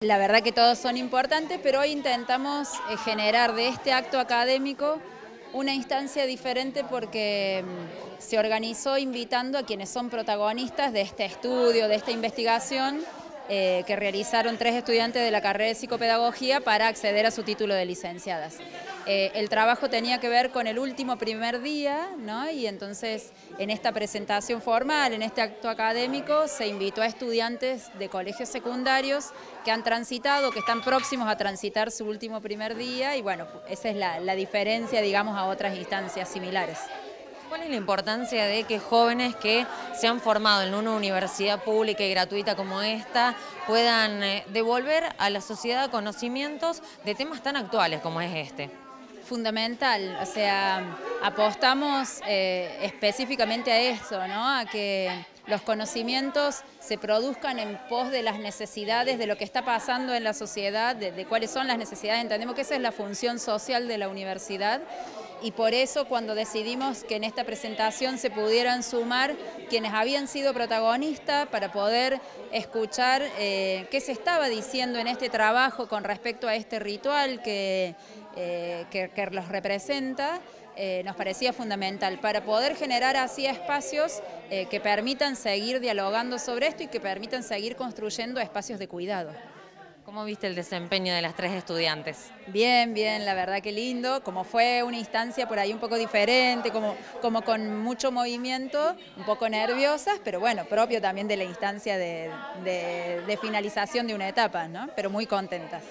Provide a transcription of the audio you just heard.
La verdad que todos son importantes, pero hoy intentamos eh, generar de este acto académico una instancia diferente porque mm, se organizó invitando a quienes son protagonistas de este estudio, de esta investigación, eh, que realizaron tres estudiantes de la carrera de psicopedagogía para acceder a su título de licenciadas. Eh, el trabajo tenía que ver con el último primer día, ¿no? y entonces en esta presentación formal, en este acto académico, se invitó a estudiantes de colegios secundarios que han transitado, que están próximos a transitar su último primer día, y bueno, esa es la, diferencia, digamos, a otras instancias similares. ¿Cuál es la importancia de que jóvenes que se han formado en una universidad pública y gratuita como esta puedan eh, devolver a la sociedad conocimientos de temas tan actuales como es este? Fundamental, o sea, apostamos eh, específicamente a eso, ¿no? a que los conocimientos se produzcan en pos de las necesidades de lo que está pasando en la sociedad, de, de cuáles son las necesidades. Entendemos que esa es la función social de la universidad y por eso cuando decidimos que en esta presentación se pudieran sumar quienes habían sido protagonistas para poder escuchar eh, qué se estaba diciendo en este trabajo con respecto a este ritual que, eh, que, los representa, eh, nos parecía fundamental para poder generar así espacios que permitan seguir dialogando sobre esto y que permitan seguir construyendo espacios de cuidado. ¿Cómo viste el desempeño de las tres estudiantes? Bien, bien, la verdad que lindo, como fue una instancia por ahí un poco diferente, como, como con mucho movimiento, un poco nerviosas, pero bueno, propio también de la instancia de, de finalización de una etapa, ¿no? Pero muy contentas.